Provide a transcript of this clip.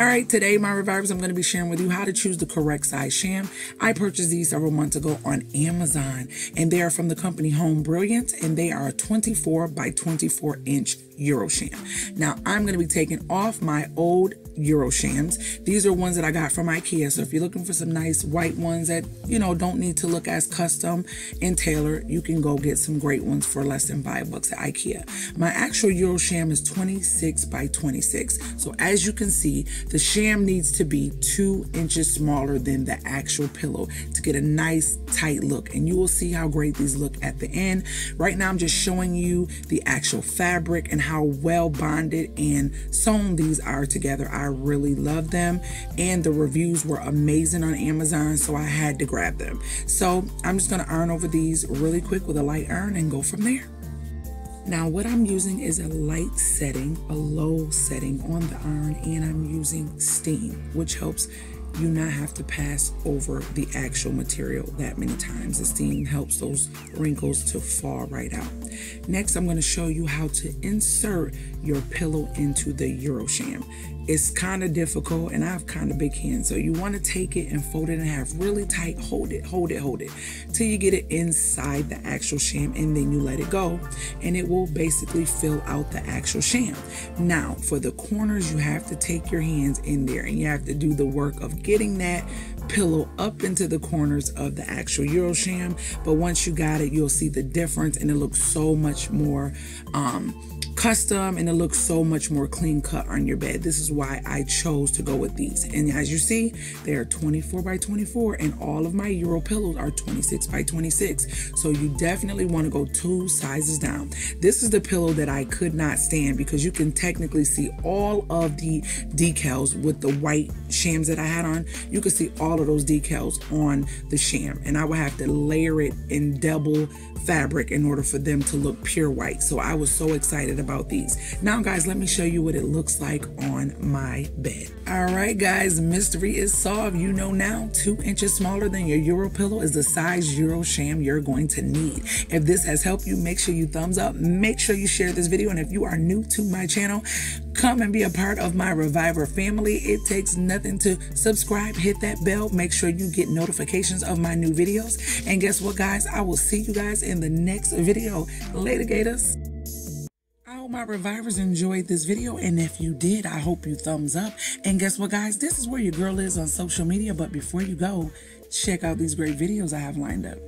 All right, today, my revivers, I'm going to be sharing with you how to choose the correct size sham. I purchased these several months ago on Amazon, and they are from the company Home Brilliant, and they are a 24 by 24 inch Euro sham. Now, I'm going to be taking off my old Euroshams. These are ones that I got from IKEA. So if you're looking for some nice white ones that, you know, don't need to look as custom and tailored, you can go get some great ones for less than five bucks at IKEA. My actual Eurosham is 26 by 26. So as you can see, the sham needs to be two inches smaller than the actual pillow to get a nice tight look. And you will see how great these look at the end. Right now, I'm just showing you the actual fabric and how well bonded and sewn these are together. I really love them and the reviews were amazing on Amazon, so I had to grab them. So I'm just gonna iron over these really quick with a light iron and go from there. Now what I'm using is a light setting, a low setting on the iron, and I'm using steam, which helps you not have to pass over the actual material that many times. The steam helps those wrinkles to fall right out. Next, I'm going to show you how to insert your pillow into the Eurosham. It's kind of difficult and I have kind of big hands. So you want to take it and fold it in half really tight. Hold it, hold it, hold it till you get it inside the actual sham and then you let it go and it will basically fill out the actual sham. Now for the corners, you have to take your hands in there and you have to do the work of getting that pillow up into the corners of the actual Eurosham. But once you got it, you'll see the difference and it looks so much more um, custom and it looks so much more clean cut on your bed. This is why I chose to go with these. And as you see, they are 24 by 24 and all of my Euro pillows are 26 by 26. So you definitely want to go two sizes down. This is the pillow that I could not stand because you can technically see all of the decals with the white shams that I had on. You can see all of those decals on the sham and I would have to layer it in double fabric in order for them to look pure white. So I was so excited about these. Now guys, let me show you what it looks like on my bed. All right guys, mystery is solved. You know now, two inches smaller than your Euro pillow is the size Euro sham you're going to need. If this has helped you, make sure you thumbs up. Make sure you share this video. And if you are new to my channel, come and be a part of my Reviver family. It takes nothing to subscribe, hit that bell, make sure you get notifications of my new videos. And guess what, guys? I will see you guys in the next video. Later, Gators. Hope my revivers enjoyed this video. And if you did, I hope you thumbs up. And guess what, guys? This is where your girl is on social media. But before you go, check out these great videos I have lined up.